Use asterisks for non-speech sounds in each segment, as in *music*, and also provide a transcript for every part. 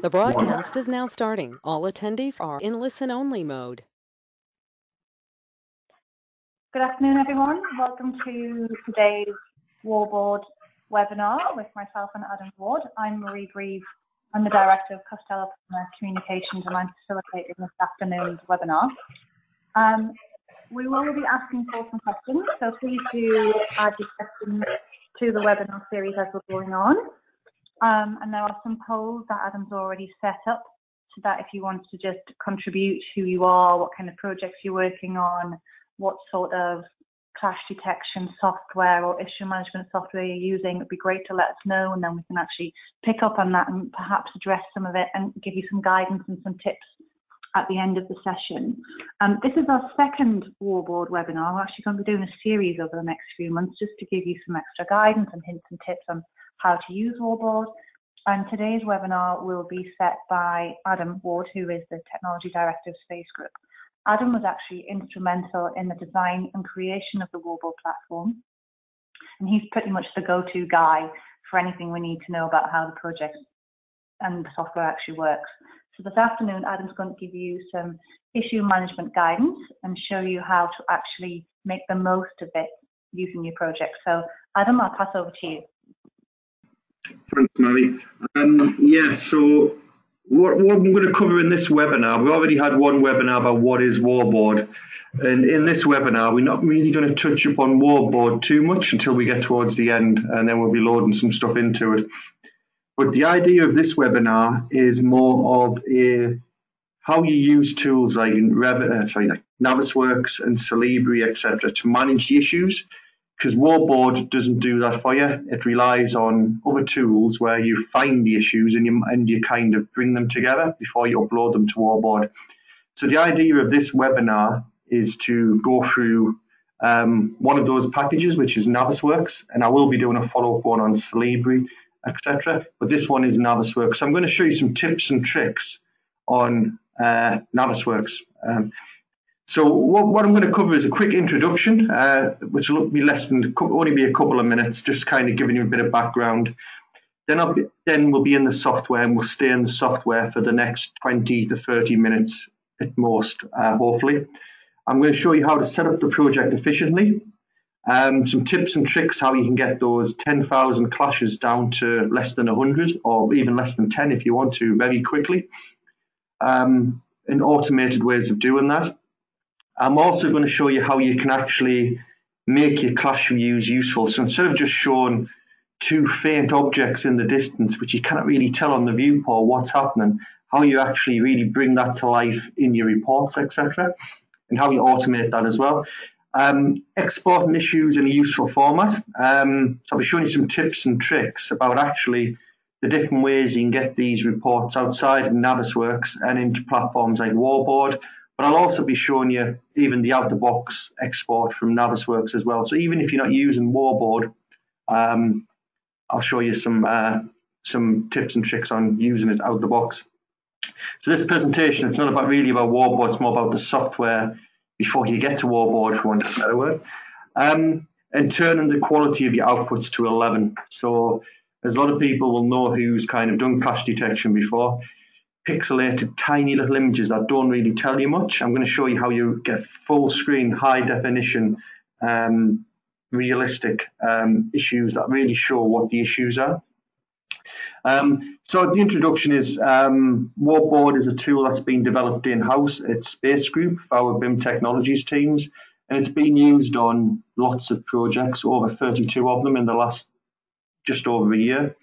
The broadcast is now starting. All attendees are in listen-only mode. Good afternoon, everyone. Welcome to today's Warboard webinar with myself and Adam Ward. I'm Marie Grieve. I'm the Director of Costello Communications and I'm facilitating this afternoon's webinar. Um, we will be asking for some questions, so please do add your questions to the webinar series as we're going on. Um, and there are some polls that Adam's already set up so that if you want to just contribute who you are, what kind of projects you're working on, what sort of clash detection software or issue management software you're using, it'd be great to let us know and then we can actually pick up on that and perhaps address some of it and give you some guidance and some tips at the end of the session. Um, this is our second Warboard webinar. We're actually going to be doing a series over the next few months just to give you some extra guidance and hints and tips on how to use Warboard. And today's webinar will be set by Adam Ward, who is the Technology Director of Space Group. Adam was actually instrumental in the design and creation of the Warboard platform. And he's pretty much the go-to guy for anything we need to know about how the project and the software actually works. So this afternoon, Adam's going to give you some issue management guidance and show you how to actually make the most of it using your project. So Adam, I'll pass over to you. Thanks, Mary. Um, yeah, so what, what I'm going to cover in this webinar, we already had one webinar about what is Warboard. And in this webinar, we're not really going to touch upon Warboard too much until we get towards the end, and then we'll be loading some stuff into it. But the idea of this webinar is more of a how you use tools like uh, sorry, like Navisworks and Solibri, etc., to manage the issues because Warboard doesn't do that for you. It relies on other tools where you find the issues and you, and you kind of bring them together before you upload them to Warboard. So the idea of this webinar is to go through um, one of those packages, which is Navisworks, and I will be doing a follow-up one on Solibri, etc. But this one is Navisworks. So I'm going to show you some tips and tricks on uh, Navisworks. Um, so what, what, I'm going to cover is a quick introduction, uh, which will be less than only be a couple of minutes, just kind of giving you a bit of background. Then I'll be, then we'll be in the software and we'll stay in the software for the next 20 to 30 minutes at most, uh, hopefully. I'm going to show you how to set up the project efficiently, um, some tips and tricks how you can get those 10,000 clashes down to less than 100 or even less than 10 if you want to very quickly, um, and automated ways of doing that. I'm also going to show you how you can actually make your clash views useful. So instead of just showing two faint objects in the distance, which you cannot really tell on the viewport what's happening, how you actually really bring that to life in your reports, etc., and how you automate that as well. Um, exporting issues in a useful format. Um, so I'll be showing you some tips and tricks about actually the different ways you can get these reports outside of Navisworks and into platforms like Warboard but I'll also be showing you even the out-the-box export from Navisworks as well. So even if you're not using Warboard, um, I'll show you some uh, some tips and tricks on using it out of the box. So this presentation, it's not about really about Warboard, it's more about the software before you get to Warboard, for want of a better word, um, and turning the quality of your outputs to 11. So as a lot of people will know who's kind of done clash detection before, pixelated tiny little images that don't really tell you much. I'm going to show you how you get full screen, high definition, um, realistic um, issues that really show what the issues are. Um, so the introduction is um, Warboard is a tool that's been developed in-house at Space Group our BIM technologies teams, and it's been used on lots of projects, over 32 of them in the last just over a year.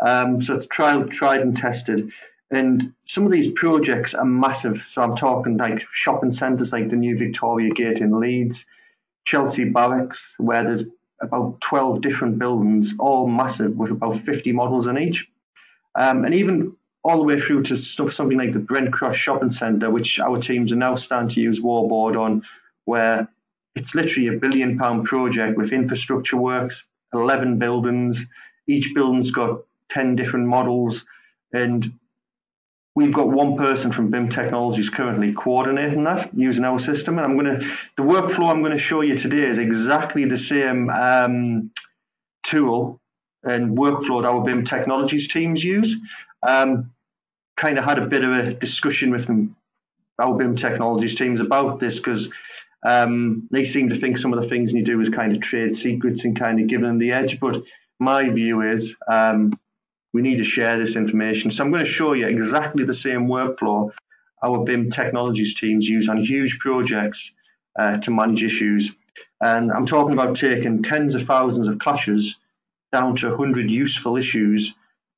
Um, so it's tried, tried and tested. And some of these projects are massive. So I'm talking like shopping centres like the new Victoria Gate in Leeds, Chelsea Barracks, where there's about 12 different buildings, all massive with about 50 models in each. Um, and even all the way through to stuff, something like the Brent Cross Shopping Centre, which our teams are now starting to use Warboard on, where it's literally a billion pound project with infrastructure works, 11 buildings. Each building's got 10 different models. And We've got one person from BIM Technologies currently coordinating that using our system. And I'm going to, the workflow I'm going to show you today is exactly the same um, tool and workflow that our BIM Technologies teams use. Um, kind of had a bit of a discussion with them, our BIM technologies teams about this because um, they seem to think some of the things you do is kind of trade secrets and kind of giving them the edge. But my view is um, we need to share this information. So I'm going to show you exactly the same workflow our BIM technologies teams use on huge projects uh, to manage issues. And I'm talking about taking tens of thousands of clashes down to 100 useful issues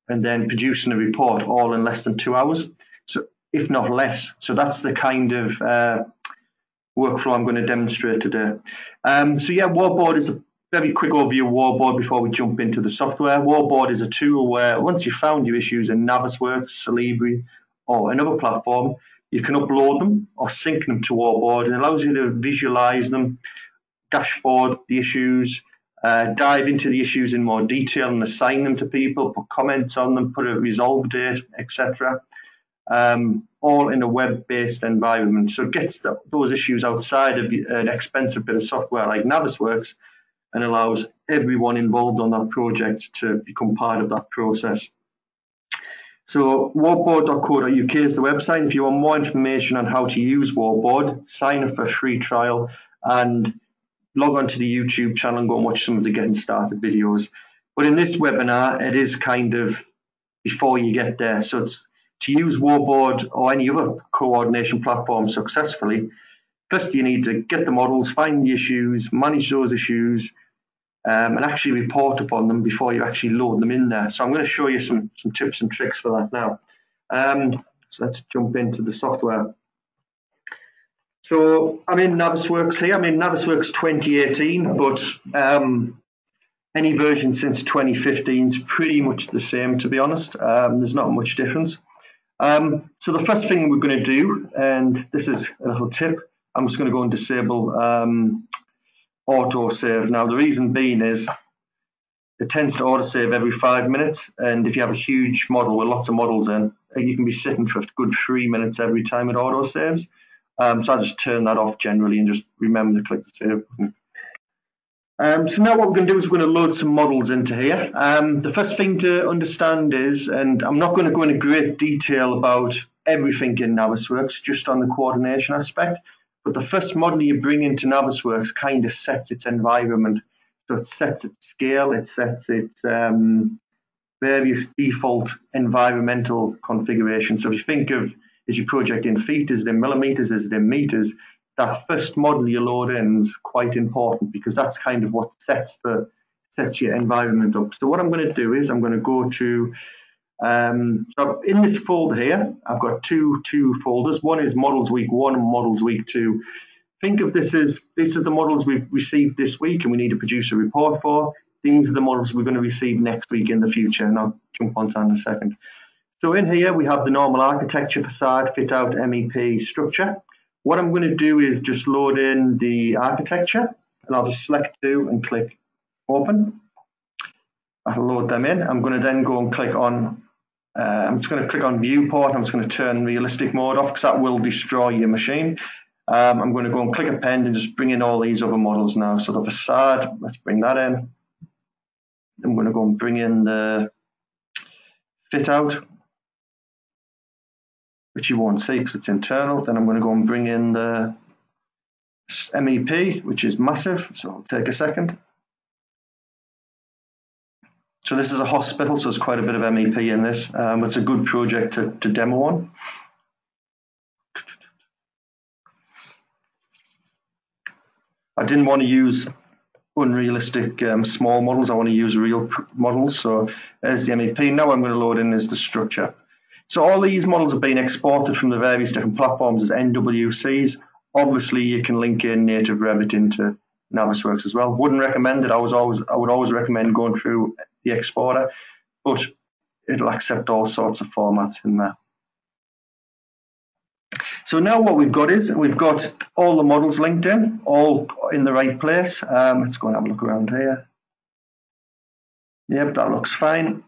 and then producing a report all in less than two hours, so if not less. So that's the kind of uh, workflow I'm going to demonstrate today. Um, so yeah, Warboard is a very quick overview of Warboard before we jump into the software. Warboard is a tool where once you've found your issues in Navisworks, Solibri, or another platform, you can upload them or sync them to Warboard and it allows you to visualize them, dashboard the issues, uh, dive into the issues in more detail and assign them to people, put comments on them, put a resolve date, etc. Um, all in a web-based environment. So it gets the, those issues outside of an expensive bit of software like Navisworks and allows everyone involved on that project to become part of that process. So warboard.co.uk is the website. If you want more information on how to use Warboard, sign up for a free trial and log on to the YouTube channel and go and watch some of the getting started videos. But in this webinar, it is kind of before you get there. So it's to use Warboard or any other coordination platform successfully. First, you need to get the models, find the issues, manage those issues, um, and actually report upon them before you actually load them in there. So I'm going to show you some, some tips and tricks for that now. Um, so let's jump into the software. So I'm in Navisworks here. I'm in Navisworks 2018, but um, any version since 2015 is pretty much the same, to be honest. Um, there's not much difference. Um, so the first thing we're going to do, and this is a little tip, I'm just going to go and disable um, autosave. Now, the reason being is it tends to autosave every five minutes, and if you have a huge model with lots of models in, you can be sitting for a good three minutes every time it autosaves. Um, so I just turn that off generally and just remember to click the save button. Um, so now what we're going to do is we're going to load some models into here. Um, the first thing to understand is, and I'm not going to go into great detail about everything in Navisworks, just on the coordination aspect, but the first model you bring into Navisworks kind of sets its environment. So it sets its scale, it sets its um, various default environmental configurations. So if you think of is your project in feet? Is it in millimeters? Is it in meters? That first model you load in is quite important because that's kind of what sets the sets your environment up. So what I'm going to do is I'm going to go to um, so in this folder here, I've got two two folders. One is models week one and models week two. Think of this as this is the models we've received this week and we need to produce a report for. These are the models we're going to receive next week in the future, and I'll jump on that in a second. So in here we have the normal architecture facade fit out MEP structure. What I'm going to do is just load in the architecture and I'll just select two and click open. I'll load them in. I'm going to then go and click on, uh, I'm just going to click on viewport. I'm just going to turn realistic mode off because that will destroy your machine. Um, I'm going to go and click append and just bring in all these other models now. So the facade, let's bring that in. I'm going to go and bring in the fit out which you won't see because it's internal. Then I'm going to go and bring in the MEP, which is massive. So I'll take a second. So this is a hospital, so there's quite a bit of MEP in this. Um, it's a good project to, to demo on. I didn't want to use unrealistic um, small models. I want to use real models. So there's the MEP. Now I'm going to load in is the structure. So all these models have been exported from the various different platforms as NWCs. Obviously, you can link in native Revit into Navisworks as well. Wouldn't recommend it. I was always I would always recommend going through the exporter, but it'll accept all sorts of formats in there. So now what we've got is we've got all the models linked in, all in the right place. Um, let's go and have a look around here. Yep, that looks fine.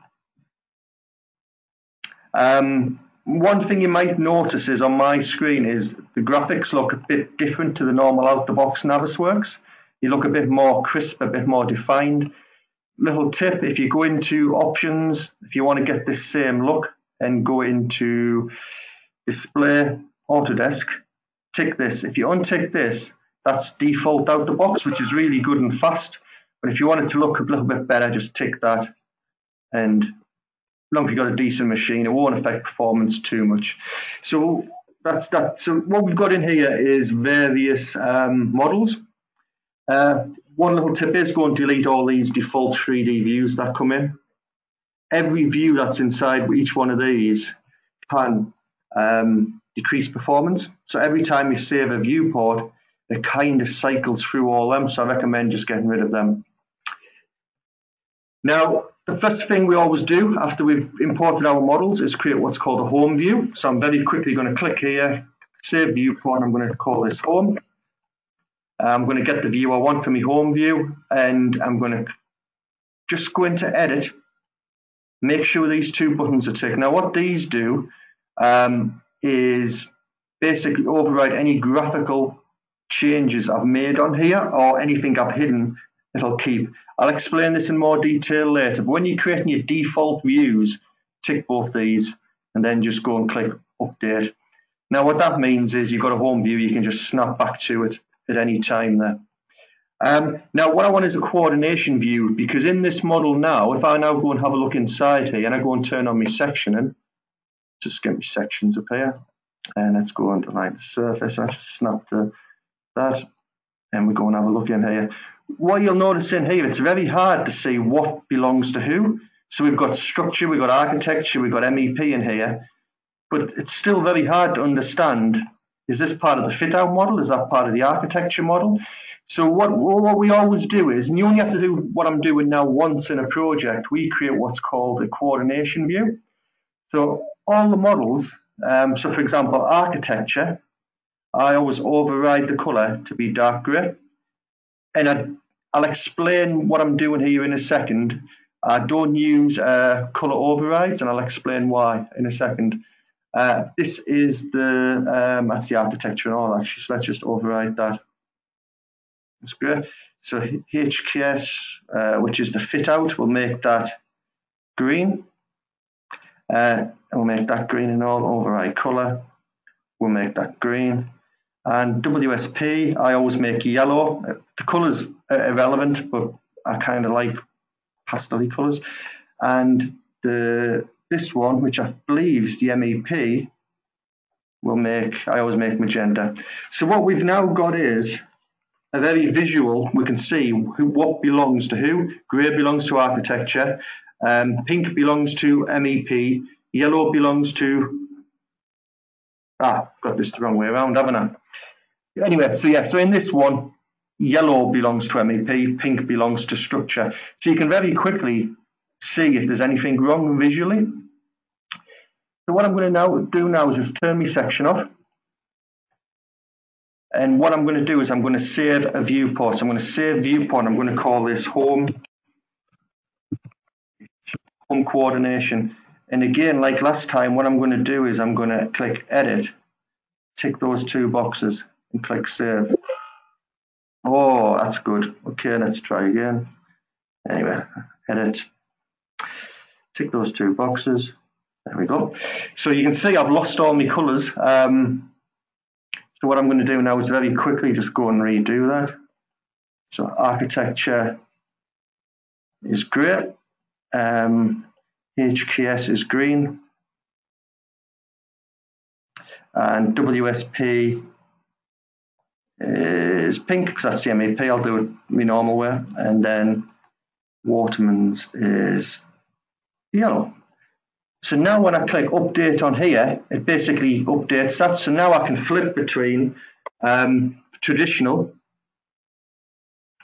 Um, one thing you might notice is on my screen is the graphics look a bit different to the normal out-the-box Navisworks. You look a bit more crisp, a bit more defined. Little tip, if you go into options, if you want to get this same look, and go into display Autodesk, tick this. If you untick this, that's default out the box, which is really good and fast. But if you want it to look a little bit better, just tick that. And as long as you've got a decent machine, it won't affect performance too much. So that's that. So what we've got in here is various um, models. Uh, one little tip is go and delete all these default 3D views that come in. Every view that's inside each one of these can um, decrease performance. So every time you save a viewport, it kind of cycles through all them. So I recommend just getting rid of them. Now, the first thing we always do after we've imported our models is create what's called a home view. So I'm very quickly going to click here, save viewport, I'm going to call this home. I'm going to get the view I want for my home view, and I'm going to just go into edit, make sure these two buttons are ticked. Now what these do um, is basically override any graphical changes I've made on here or anything I've hidden it'll keep. I'll explain this in more detail later, but when you're creating your default views, tick both these and then just go and click update. Now what that means is you've got a home view, you can just snap back to it at any time there. Um, now what I want is a coordination view because in this model now, if I now go and have a look inside here and I go and turn on my sectioning, just get my sections up here and let's go underline the surface. I just snap to that and we go and have a look in here what you'll notice in here, it's very hard to see what belongs to who. So we've got structure, we've got architecture, we've got MEP in here, but it's still very hard to understand. Is this part of the fit out model? Is that part of the architecture model? So what, what we always do is, and you only have to do what I'm doing now once in a project, we create what's called a coordination view. So all the models, um, so for example, architecture, I always override the color to be dark gray and I, I'll explain what I'm doing here in a second. I don't use uh, color overrides, and I'll explain why in a second. Uh, this is the um, that's the architecture and all actually. So let's just override that. That's great. So HKS, uh, which is the fit out, we'll make that green. Uh, we'll make that green and all override color. We'll make that green. And WSP, I always make yellow. The colours are irrelevant, but I kind of like pastel colours. And the this one, which I believe is the MEP, will make, I always make magenta. So what we've now got is a very visual, we can see who, what belongs to who. Grey belongs to architecture, um, pink belongs to MEP, yellow belongs to, ah, got this the wrong way around, haven't I? Anyway, so yeah, so in this one, yellow belongs to MEP, pink belongs to structure. So you can very quickly see if there's anything wrong visually. So what I'm going to now do now is just turn my section off. And what I'm going to do is I'm going to save a viewport. So I'm going to save viewport. I'm going to call this home, home coordination. And again, like last time, what I'm going to do is I'm going to click edit, tick those two boxes and click save. Oh, that's good. Okay, let's try again. Anyway, edit. Tick those two boxes. There we go. So you can see I've lost all my colours. Um, so what I'm going to do now is very quickly just go and redo that. So architecture is great. Um, HKS is green. And WSP is pink because that's the MEP. I'll do it my normal way. And then Waterman's is yellow. So now when I click update on here, it basically updates that. So now I can flip between um, traditional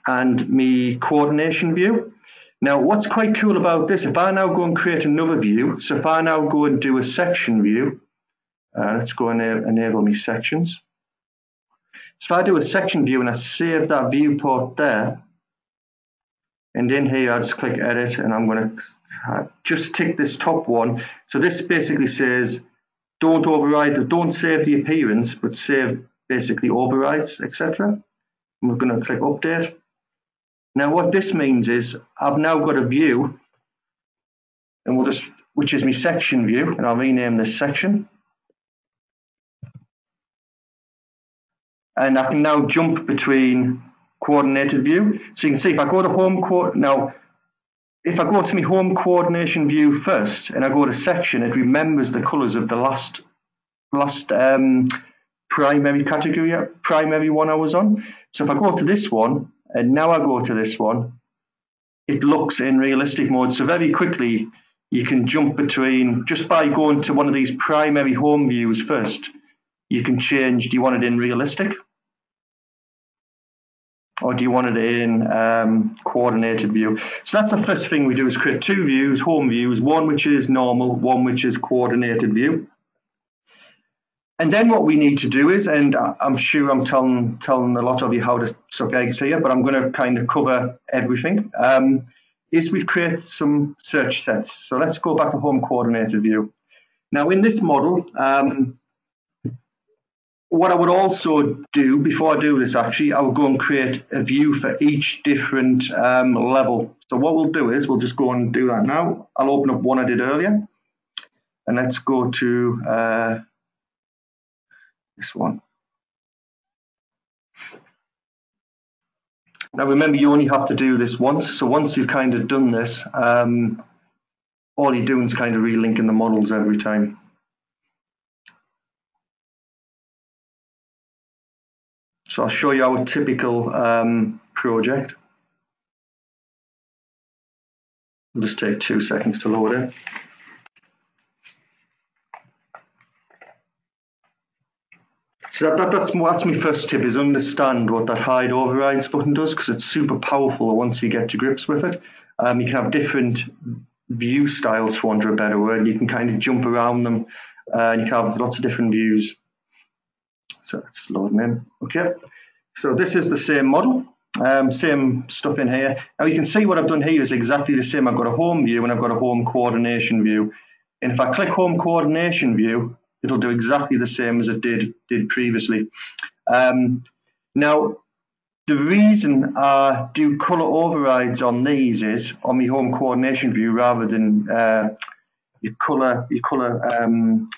and me coordination view. Now what's quite cool about this, if I now go and create another view, so if I now go and do a section view, uh, let's go and enable me sections. So if I do a section view and I save that viewport there, and in here I just click edit and I'm going to uh, just tick this top one. So this basically says don't override, don't save the appearance, but save basically overrides, etc. We're going to click update. Now what this means is I've now got a view and we'll just which is my section view, and I'll rename this section. And I can now jump between coordinated view. So you can see if I go to home, now if I go to my home coordination view first and I go to section, it remembers the colours of the last last um, primary category, primary one I was on. So if I go to this one and now I go to this one, it looks in realistic mode. So very quickly you can jump between just by going to one of these primary home views first. You can change. Do you want it in realistic? Or do you want it in um, coordinated view? So that's the first thing we do is create two views, home views, one which is normal, one which is coordinated view. And then what we need to do is, and I'm sure I'm telling, telling a lot of you how to suck eggs here, but I'm going to kind of cover everything, um, is we create some search sets. So let's go back to home coordinated view. Now in this model, um, what I would also do before I do this actually, I would go and create a view for each different um, level. So what we'll do is we'll just go and do that now. I'll open up one I did earlier and let's go to uh, this one. Now remember you only have to do this once. So once you've kind of done this, um, all you're doing is kind of relinking the models every time. So I'll show you our typical um, project. It'll just take two seconds to load it. So that, that, that's, that's my first tip is understand what that hide overrides button does because it's super powerful once you get to grips with it. Um, you can have different view styles for want of a better word. You can kind of jump around them uh, and you can have lots of different views. So it's loading in. Okay. So this is the same model, um, same stuff in here. Now you can see what I've done here is exactly the same. I've got a home view and I've got a home coordination view. And if I click home coordination view, it'll do exactly the same as it did, did previously. Um, now, the reason I do color overrides on these is on my home coordination view rather than uh, your color, your color um,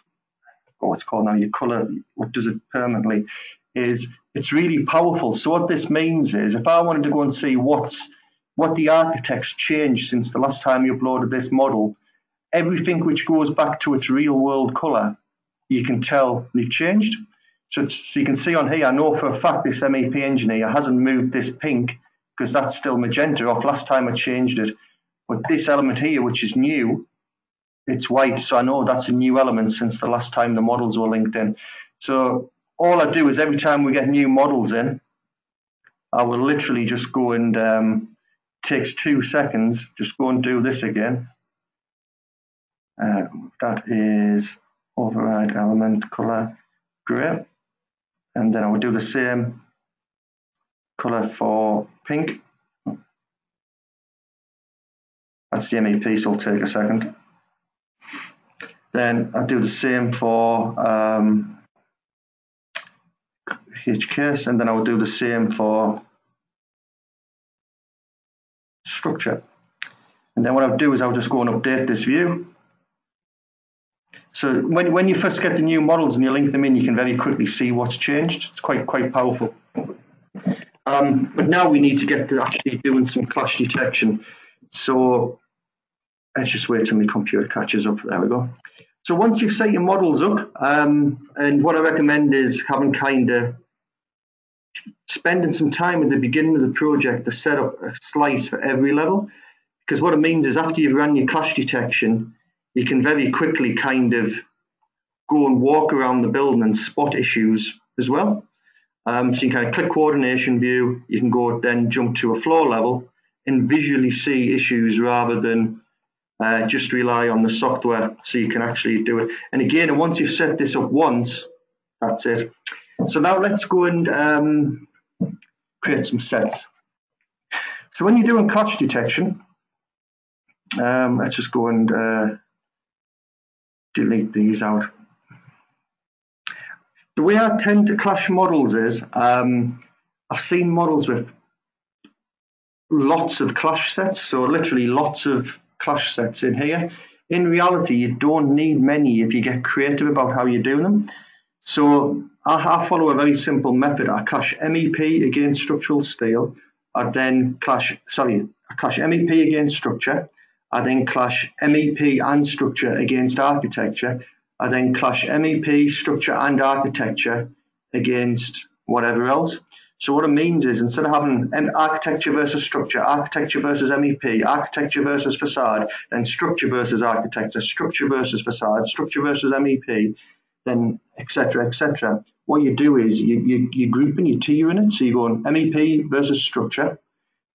what it's called now, your color, what does it permanently, is it's really powerful. So what this means is if I wanted to go and see what's what the architects changed since the last time you uploaded this model, everything which goes back to its real world color, you can tell they've changed. So, so you can see on here, I know for a fact this MEP engineer hasn't moved this pink because that's still magenta off last time I changed it. But this element here, which is new, it's white, so I know that's a new element since the last time the models were linked in. So all I do is every time we get new models in, I will literally just go and um, takes two seconds, just go and do this again. Uh, that is override element color gray. And then I will do the same color for pink. That's the MEP, so it'll take a second. Then I do the same for um, case, and then I will do the same for structure. And then what I'll do is I'll just go and update this view. So when, when you first get the new models and you link them in, you can very quickly see what's changed. It's quite quite powerful. Um, but now we need to get to actually doing some clash detection. So let's just wait till my computer catches up. There we go. So once you've set your models up, um, and what I recommend is having kind of spending some time at the beginning of the project to set up a slice for every level. Because what it means is after you've run your clash detection, you can very quickly kind of go and walk around the building and spot issues as well. Um, so you can kind of click coordination view, you can go then jump to a floor level and visually see issues rather than uh, just rely on the software so you can actually do it. And again, once you've set this up once, that's it. So now let's go and um, create some sets. So when you're doing clash detection, um, let's just go and uh, delete these out. The way I tend to clash models is um, I've seen models with lots of clash sets, so literally lots of clash sets in here. in reality, you don't need many if you get creative about how you do them. So I, I follow a very simple method. I clash MEP against structural steel. I then clash, sorry, I clash MEP against structure. I then clash MEP and structure against architecture. I then clash MEP, structure and architecture against whatever else. So what it means is instead of having architecture versus structure, architecture versus MEP, architecture versus facade, then structure versus architecture, structure versus facade, structure versus MEP, then etc. etc. What you do is you, you, you group and you tier in it. So you go on MEP versus structure,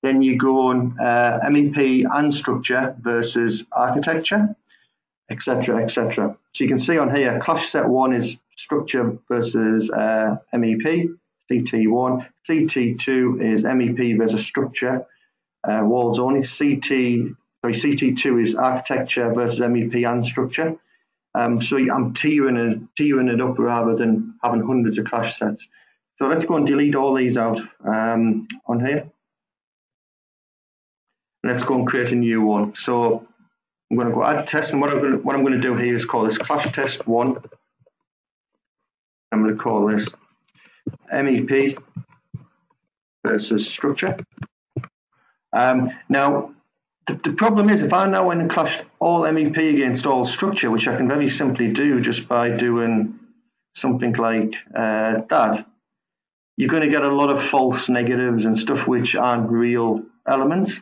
then you go on uh, MEP and structure versus architecture, etc. etc. So you can see on here, clash set one is structure versus uh, MEP. CT1. CT2 is MEP versus structure, uh, walls only. CT, sorry, CT2 is architecture versus MEP and structure. Um, so I'm tiering it, tiering it up rather than having hundreds of clash sets. So let's go and delete all these out um, on here. Let's go and create a new one. So I'm going to go add test, and what I'm going to, what I'm going to do here is call this clash test one. I'm going to call this MEP versus structure. Um, now, the, the, problem is if I now went and clashed all MEP against all structure, which I can very simply do just by doing something like uh, that, you're going to get a lot of false negatives and stuff which aren't real elements.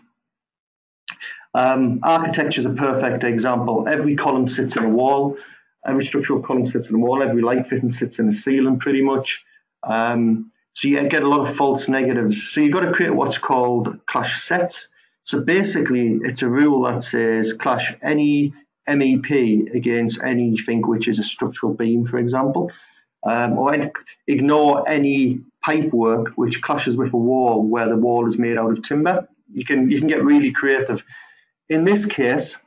Um, architecture is a perfect example. Every column sits in a wall. Every structural column sits in a wall. Every light fitting sits in a ceiling pretty much. Um, so you get a lot of false negatives. So you've got to create what's called clash sets. So basically, it's a rule that says clash any MEP against anything which is a structural beam, for example, um, or ignore any pipework which clashes with a wall where the wall is made out of timber. You can you can get really creative. In this case,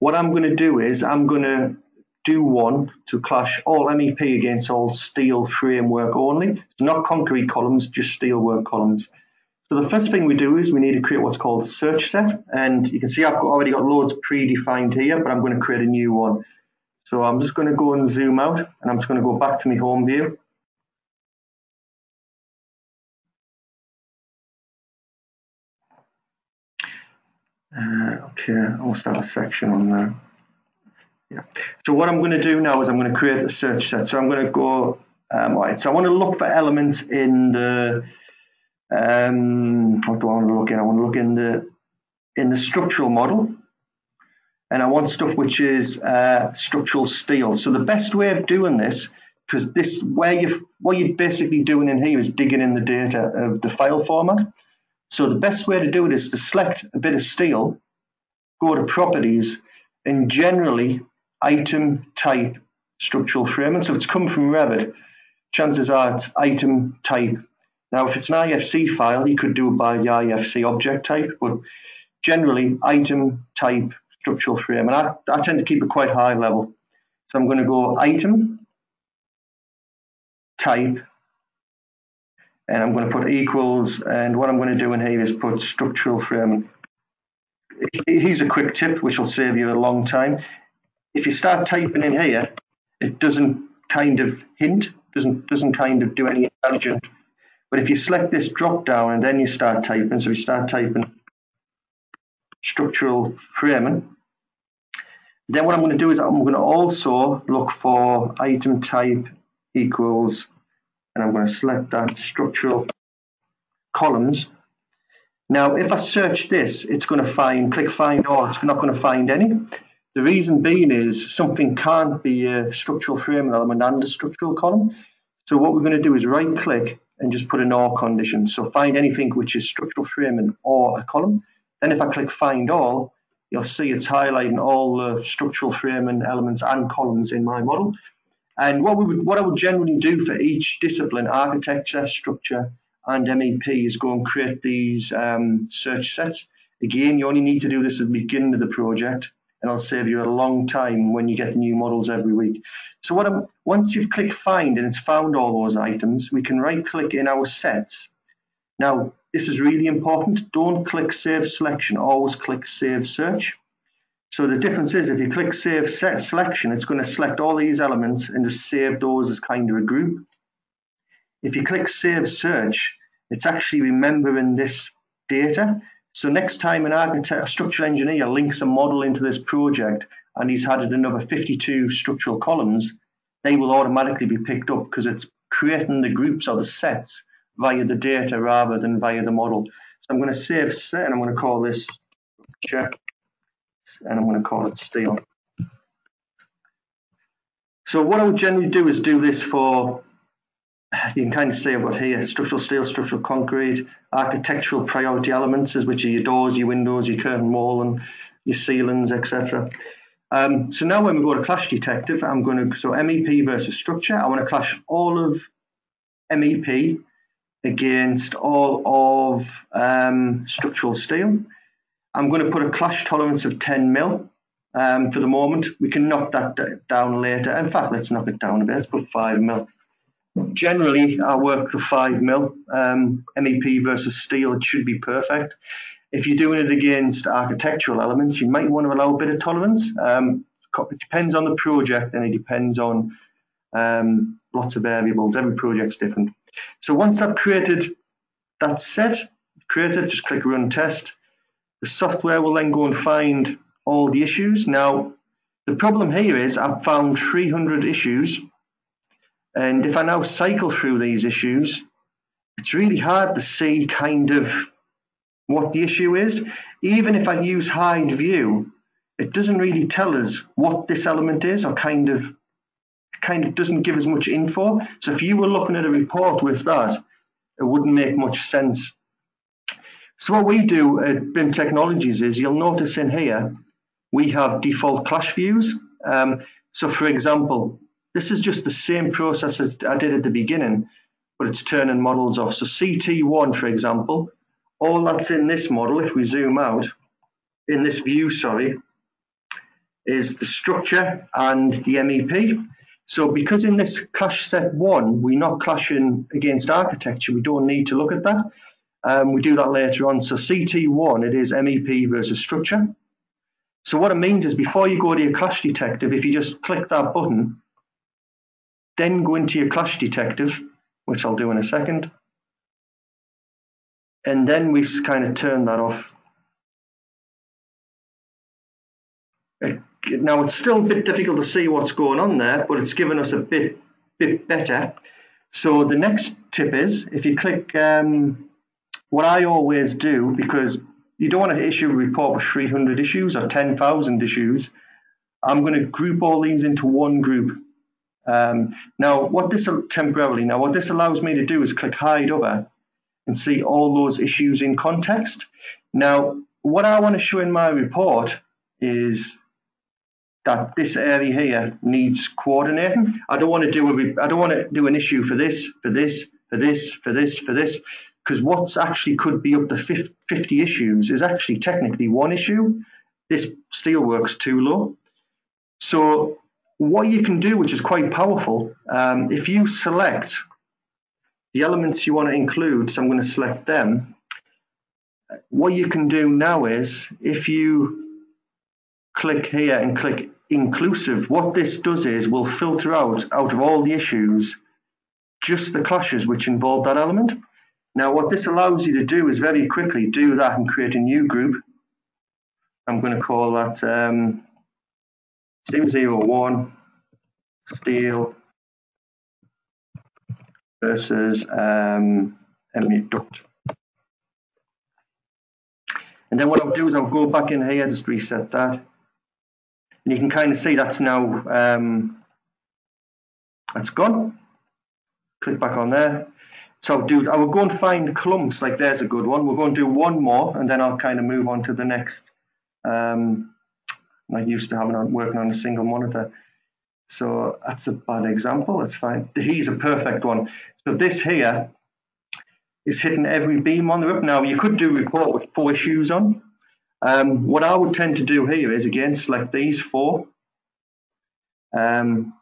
what I'm going to do is I'm going to do one to clash all MEP against all steel framework only. So not concrete columns, just steel work columns. So the first thing we do is we need to create what's called a search set. And you can see I've got, already got loads predefined here, but I'm going to create a new one. So I'm just going to go and zoom out and I'm just going to go back to my home view. Uh, okay, I'll start a section on there. Yeah. So what I'm going to do now is I'm going to create a search set. So I'm going to go, um, right, so I want to look for elements in the, um, what do I want to look in? I want to look in the, in the structural model. And I want stuff which is uh, structural steel. So the best way of doing this, because this where you what you're basically doing in here is digging in the data of the file format. So the best way to do it is to select a bit of steel, go to properties, and generally item type structural framing. So if it's come from Revit, chances are it's item type. Now, if it's an IFC file, you could do it by the IFC object type, but generally item type structural frame. And I, I tend to keep it quite high level. So I'm going to go item type and I'm going to put equals and what I'm going to do in here is put structural frame. Here's a quick tip which will save you a long time if you start typing in here, it doesn't kind of hint, doesn't doesn't kind of do any intelligent. But if you select this drop down and then you start typing, so we start typing structural framing, then what I'm going to do is I'm going to also look for item type equals, and I'm going to select that structural columns. Now, if I search this, it's going to find, click find all, it's not going to find any. The reason being is something can't be a structural framing element and a structural column. So what we're going to do is right click and just put an OR condition. So find anything which is structural framing or a column. Then if I click find all, you'll see it's highlighting all the structural framing elements and columns in my model. And what we would, what I would generally do for each discipline, architecture, structure, and MEP, is go and create these um, search sets. Again, you only need to do this at the beginning of the project and it'll save you a long time when you get new models every week. So what I'm, once you've clicked find and it's found all those items, we can right click in our sets. Now, this is really important. Don't click save selection, always click save search. So the difference is if you click Save set Selection, it's going to select all these elements and just save those as kind of a group. If you click Save Search, it's actually remembering this data. So next time an architect, a structural engineer links a model into this project and he's added another 52 structural columns, they will automatically be picked up because it's creating the groups or the sets via the data rather than via the model. So I'm going to save set and I'm going to call this check and I'm going to call it steel. So what I would generally do is do this for, you can kind of see what here, structural steel, structural concrete, architectural priority elements, which are your doors, your windows, your curtain wall, and your ceilings, etc. Um, so now when we go to clash detective, I'm going to, so MEP versus structure, I want to clash all of MEP against all of um, structural steel. I'm going to put a clash tolerance of 10 mil um, for the moment. We can knock that down later. In fact, let's knock it down a bit. Let's put 5 mil. Generally, I work to 5 mil. Um, MEP versus steel, it should be perfect. If you're doing it against architectural elements, you might want to allow a bit of tolerance. Um, it depends on the project and it depends on um, lots of variables. Every project's different. So once I've created that set, created, just click run test. The software will then go and find all the issues. Now, the problem here is I've found 300 issues. And if I now cycle through these issues, it's really hard to see kind of what the issue is. Even if I use hide view, it doesn't really tell us what this element is or kind of kind of doesn't give us much info. So if you were looking at a report with that, it wouldn't make much sense. So what we do at BIM Technologies is you'll notice in here, we have default clash views. Um, so for example, this is just the same process as I did at the beginning, but it's turning models off. So CT1, for example, all that's in this model, if we zoom out, in this view, sorry, is the structure and the MEP. So because in this clash set one, we're not clashing against architecture, we don't need to look at that. Um, we do that later on. So CT1, it is MEP versus structure. So what it means is before you go to your clash detective, if you just click that button, then go into your clash detective, which I'll do in a second, and then we kind of turn that off. Now it's still a bit difficult to see what's going on there, but it's given us a bit bit better. So the next tip is if you click um, what I always do because you don't want to issue a report with 300 issues or 10,000 issues. I'm going to group all these into one group. Um, now, what this temporarily now what this allows me to do is click hide other and see all those issues in context. Now, what I want to show in my report is that this area here needs coordinating. I don't want to do a, I don't want to do an issue for this, for this, for this, for this, for this, because what's actually could be up to 50 issues is actually technically one issue. This steel works too low. So what you can do, which is quite powerful, um, if you select the elements you want to include, so I'm going to select them. What you can do now is if you click here and click inclusive, what this does is will filter out out of all the issues just the clashes which involve that element. Now what this allows you to do is very quickly do that and create a new group. I'm going to call that um, 001 steel versus um, duct. And then what I'll do is I'll go back in here, just reset that. And you can kind of see that's now, um, that's gone. Click back on there. So do, I will go and find clumps, like there's a good one. We're going to do one more and then I'll kind of move on to the next. Um, I'm used to having on, working on a single monitor. So that's a bad example, that's fine. He's a perfect one. So this here is hitting every beam on the roof. Now you could do a report with four issues on. Um, what I would tend to do here is again select these four, um,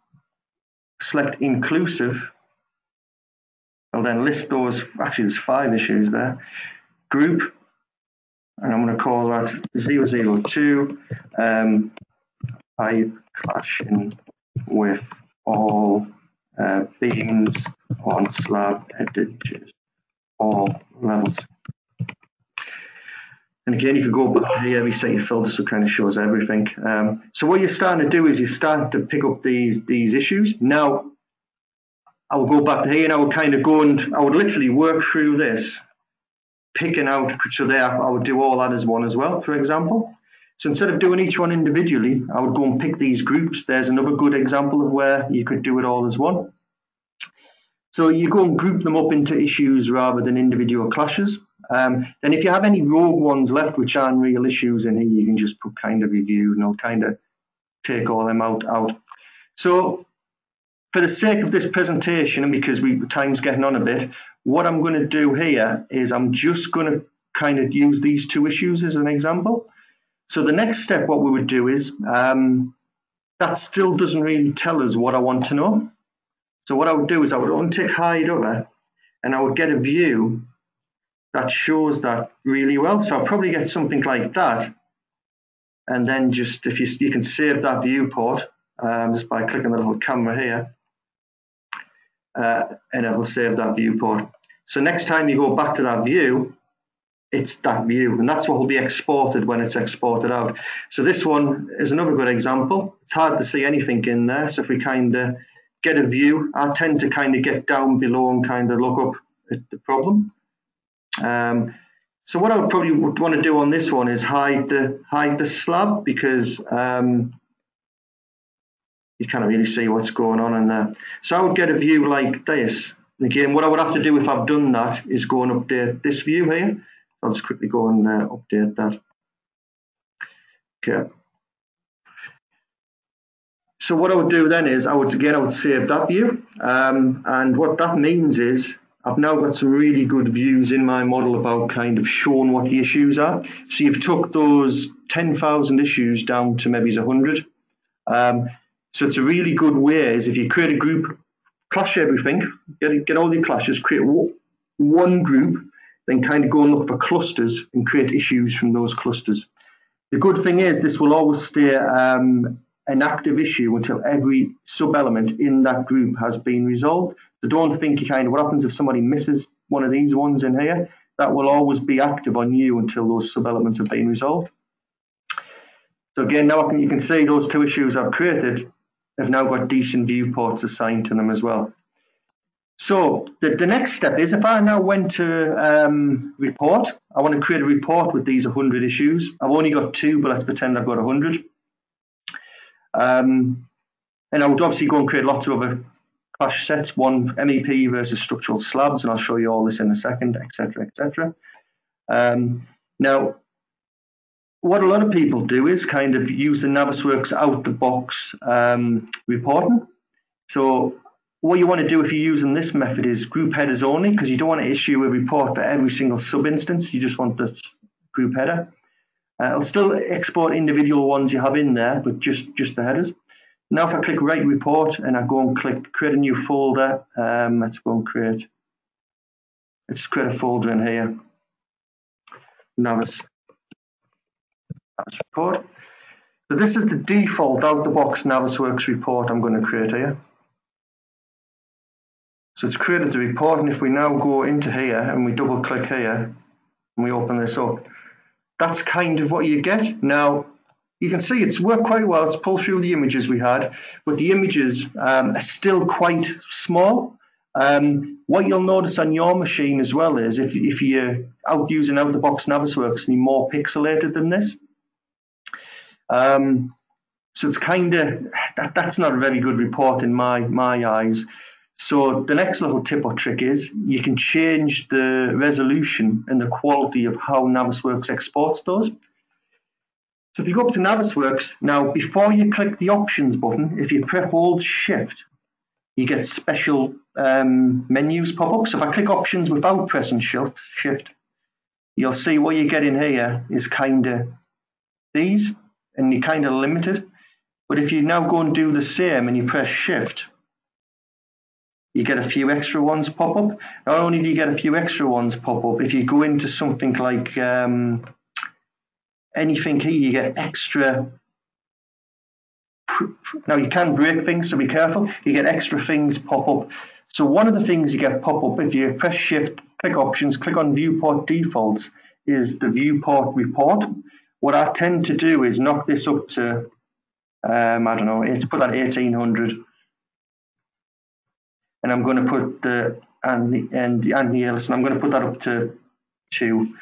select inclusive, and then list those. Actually, there's five issues there. Group, and I'm going to call that 002 um, pipe clashing with all uh, beams on slab edges, all levels. And again, you can go back here, reset your filter so it kind of shows everything. Um, so what you're starting to do is you're starting to pick up these these issues. Now, I will go back to here and I would kind of go and I would literally work through this, picking out, so there I would do all that as one as well, for example. So instead of doing each one individually, I would go and pick these groups. There's another good example of where you could do it all as one. So you go and group them up into issues rather than individual clashes. Um, and if you have any rogue ones left which aren't real issues in here, you can just put kind of review and I'll kind of take all them out. out. So for the sake of this presentation and because we time's getting on a bit, what I'm going to do here is I'm just going to kind of use these two issues as an example. So the next step, what we would do is, um, that still doesn't really tell us what I want to know. So what I would do is I would untick hide over and I would get a view that shows that really well. So I'll probably get something like that. And then just if you, you can save that viewport um, just by clicking the little camera here uh, and it'll save that viewport. So next time you go back to that view, it's that view and that's what will be exported when it's exported out. So this one is another good example. It's hard to see anything in there. So if we kind of get a view, I tend to kind of get down below and kind of look up at the problem. Um, so what I would probably want to do on this one is hide the hide the slab because um, you can't really see what's going on in there. So I would get a view like this. And again, what I would have to do if I've done that is go and update this view here. I'll just quickly go and uh, update that. Okay. So what I would do then is I would again I would save that view, um, and what that means is I've now got some really good views in my model about kind of showing what the issues are. So you've took those 10,000 issues down to maybe 100. Um, so it's a really good way is if you create a group, clash everything, get, get all your clashes, create one group, then kind of go and look for clusters and create issues from those clusters. The good thing is this will always stay um, an active issue until every sub-element in that group has been resolved. So don't think you kind of what happens if somebody misses one of these ones in here. That will always be active on you until those sub-elements have been resolved. So again, now can, you can see those two issues I've created have now got decent viewports assigned to them as well. So the, the next step is if I now went to um, report, I want to create a report with these 100 issues. I've only got two, but let's pretend I've got 100. Um, and I would obviously go and create lots of other clash sets, one MEP versus structural slabs, and I'll show you all this in a second, etc., etc. Um, now, what a lot of people do is kind of use the Navisworks out-the-box um, reporting. So what you want to do if you're using this method is group headers only, because you don't want to issue a report for every single sub-instance. You just want the group header. Uh, I'll still export individual ones you have in there, but just, just the headers. Now if I click write report and I go and click create a new folder, um, let's go and create, let's create a folder in here, Navis, Navis report. So this is the default out-the-box Navisworks report I'm going to create here. So it's created the report and if we now go into here and we double click here and we open this up, that's kind of what you get. Now, you can see it's worked quite well. It's pulled through the images we had, but the images um, are still quite small. Um, what you'll notice on your machine as well is if, if you're out using out-the-box Navisworks, you're more pixelated than this. Um, so it's kind of, that, that's not a very good report in my, my eyes. So the next little tip or trick is you can change the resolution and the quality of how Navisworks exports those. So if you go up to Navisworks, now before you click the options button, if you press hold shift, you get special um, menus pop up. So if I click options without pressing shift, you'll see what you get in here is kind of these, and you're kind of limited. But if you now go and do the same and you press shift, you get a few extra ones pop up. Not only do you get a few extra ones pop up, if you go into something like um, anything here, you get extra. Now you can break things, so be careful. You get extra things pop up. So one of the things you get pop up if you press Shift, click Options, click on Viewport Defaults, is the Viewport Report. What I tend to do is knock this up to, um, I don't know, let's put that 1800, and I'm going to put the and the and the anti-aliasing. I'm going to put that up to two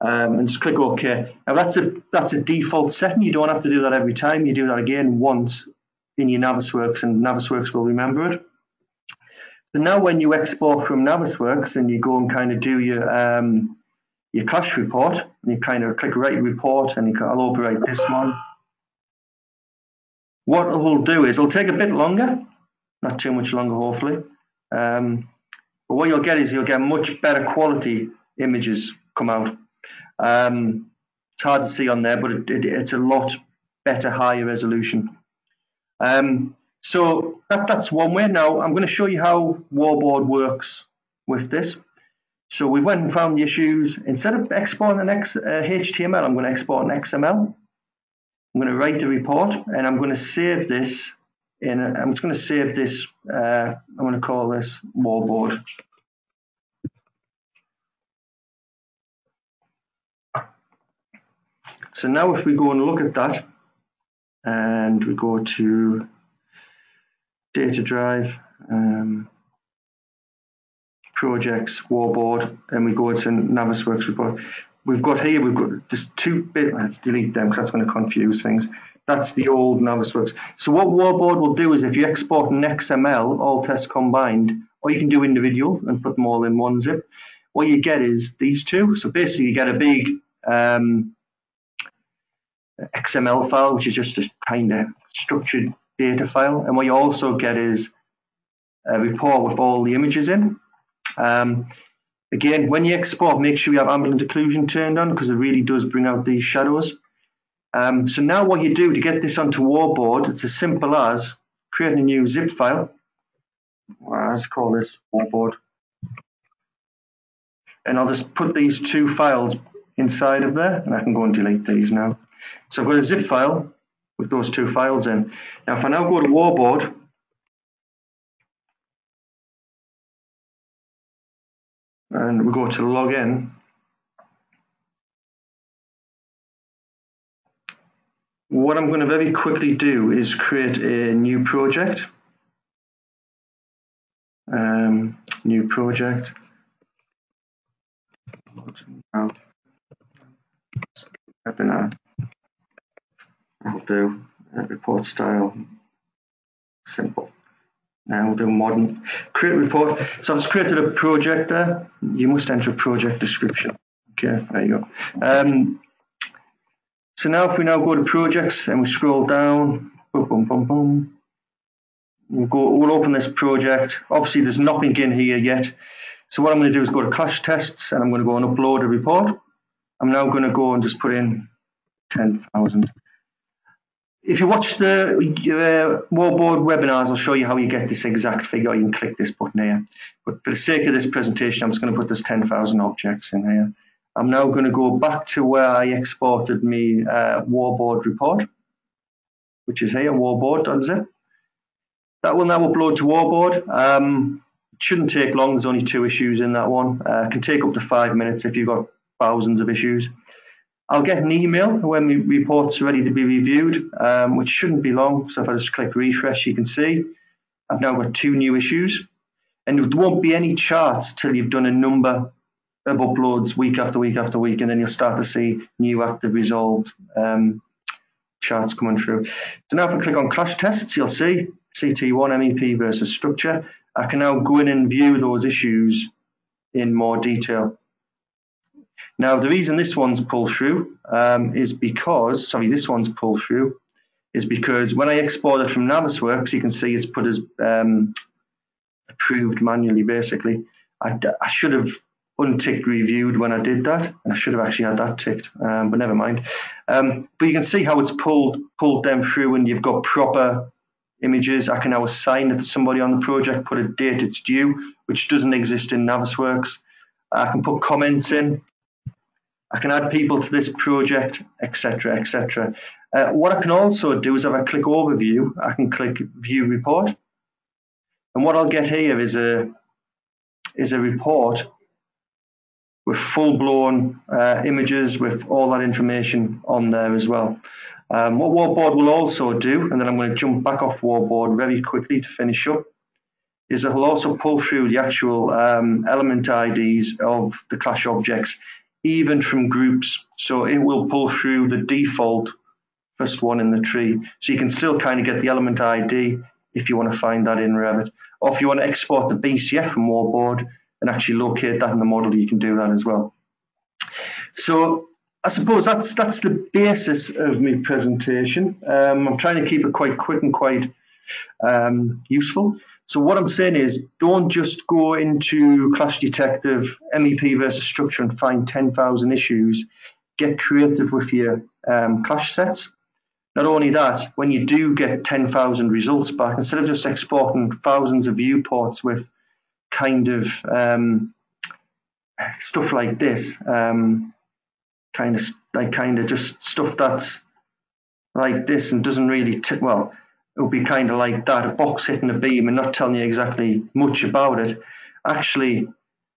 um, and just click OK. Now that's a that's a default setting. You don't have to do that every time. You do that again once in your Navisworks, and Navisworks will remember it. So now when you export from Navisworks and you go and kind of do your um, your clash report, and you kind of click write report, and you I'll overwrite this one. What it'll do is it'll take a bit longer, not too much longer, hopefully. Um, but what you'll get is you'll get much better quality images come out. Um, it's hard to see on there, but it, it, it's a lot better, higher resolution. Um, so that, that's one way. Now I'm going to show you how Warboard works with this. So we went and found the issues. Instead of exporting an X, uh, HTML, I'm going to export an XML. I'm going to write the report and I'm going to save this in. A, I'm just going to save this. Uh, I'm going to call this warboard. So now if we go and look at that and we go to data drive, um, projects, warboard, and we go to Navisworks report. We've got here, we've got just two bit, let's delete them because that's going to confuse things. That's the old Navisworks. So what warboard will do is if you export an XML, all tests combined, or you can do individual and put them all in one zip, what you get is these two. So basically you get a big um, XML file, which is just a kind of structured data file. And what you also get is a report with all the images in. Um, again, when you export, make sure you have ambient occlusion turned on because it really does bring out these shadows. Um, so now what you do to get this onto Warboard, it's as simple as creating a new zip file. Let's call this Warboard. And I'll just put these two files inside of there and I can go and delete these now. So I've got a zip file with those two files in. Now if I now go to Warboard, and we go to log in, what I'm going to very quickly do is create a new project. Um, new project. Webinar. I'll do report style simple. Now we'll do modern create report. So I've just created a project there. You must enter a project description. Okay, there you go. Um, so now if we now go to projects and we scroll down, boom, boom, boom, boom. We'll go. We'll open this project. Obviously, there's nothing in here yet. So what I'm going to do is go to clash tests and I'm going to go and upload a report. I'm now going to go and just put in 10,000 if you watch the uh, Warboard webinars, I'll show you how you get this exact figure. You can click this button here. But for the sake of this presentation, I'm just going to put this 10,000 objects in here. I'm now going to go back to where I exported my uh, Warboard report, which is here, warboard.zip. That will now upload to Warboard. Um, it shouldn't take long. There's only two issues in that one. Uh, it can take up to five minutes if you've got thousands of issues. I'll get an email when the report's ready to be reviewed, um, which shouldn't be long. So if I just click refresh, you can see I've now got two new issues. And there won't be any charts till you've done a number of uploads week after week after week, and then you'll start to see new active resolved um, charts coming through. So now if I click on clash tests, you'll see CT1 MEP versus structure. I can now go in and view those issues in more detail. Now, the reason this one's pulled through um, is because, sorry, this one's pulled through is because when I export it from Navisworks, you can see it's put as um, approved manually, basically. I, I, should have unticked reviewed when I did that, and I should have actually had that ticked, um, but never mind. Um, but you can see how it's pulled pulled them through, and you've got proper images. I can now assign it to somebody on the project, put a date it's due, which doesn't exist in Navisworks. I can put comments in, I can add people to this project, etc., etc. Uh, what I can also do is if I click overview, I can click view report. And what I'll get here is a is a report with full-blown uh, images with all that information on there as well. Um, what Warboard will also do, and then I'm going to jump back off Warboard very quickly to finish up, is it will also pull through the actual um, element IDs of the Clash objects, even from groups. So it will pull through the default first one in the tree. So you can still kind of get the element ID if you want to find that in Revit. Or if you want to export the BCF from Warboard and actually locate that in the model, you can do that as well. So I suppose that's that's the basis of my presentation. Um, I'm trying to keep it quite quick and quite um, useful. So what I'm saying is, don't just go into Clash Detective, MEP versus structure and find 10,000 issues. Get creative with your um, Clash sets. Not only that, when you do get 10,000 results back, instead of just exporting thousands of viewports with kind of um, stuff like this, um, kind of like kind of just stuff that's like this and doesn't really t- well it would be kind of like that a box hitting a beam and not telling you exactly much about it actually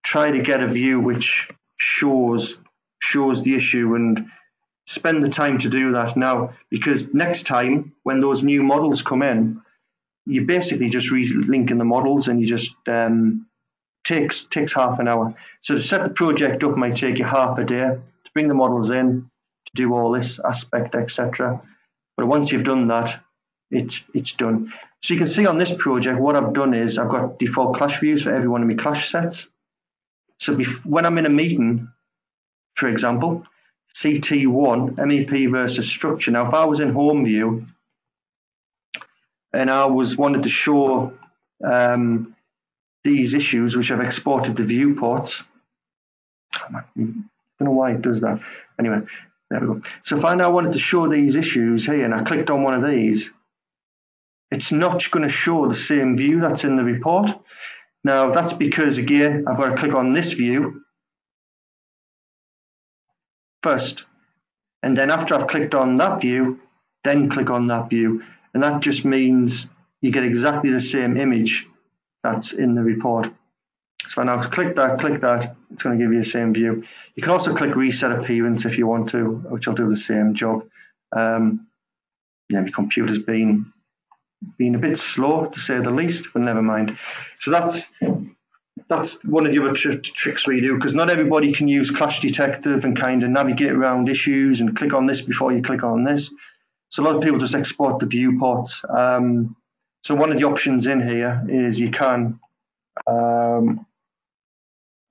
try to get a view which shows shows the issue and spend the time to do that now because next time when those new models come in you basically just relink in the models and you just um, takes takes half an hour so to set the project up might take you half a day to bring the models in to do all this aspect, etc. But once you've done that, it's it's done. So you can see on this project, what I've done is I've got default clash views for every one of my clash sets. So when I'm in a meeting, for example, CT1, MEP versus structure. Now, if I was in home view and I was wanted to show um, these issues, which I've exported to viewports, I don't know why it does that. Anyway, there we go. So if I now wanted to show these issues here and I clicked on one of these, it's not going to show the same view that's in the report. Now that's because again, I've got to click on this view first. And then after I've clicked on that view, then click on that view. And that just means you get exactly the same image that's in the report. So now click that, click that, it's going to give you the same view. You can also click reset appearance if you want to, which will do the same job. Um, yeah, my computer's been been a bit slow to say the least, but never mind. So that's that's one of the other tr tricks we do because not everybody can use Clash Detective and kind of navigate around issues and click on this before you click on this. So a lot of people just export the viewports. Um, so one of the options in here is you can um,